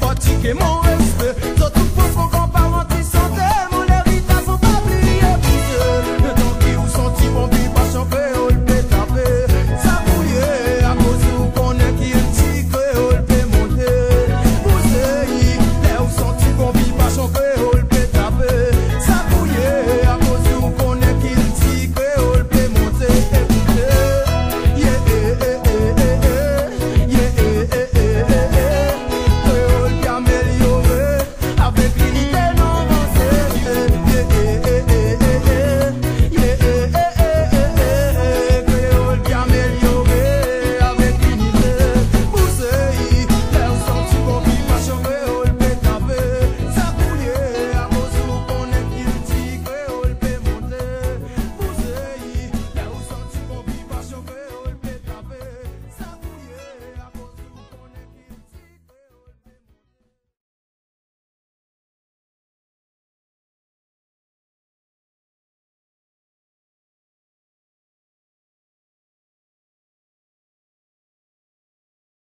Papa Tikemo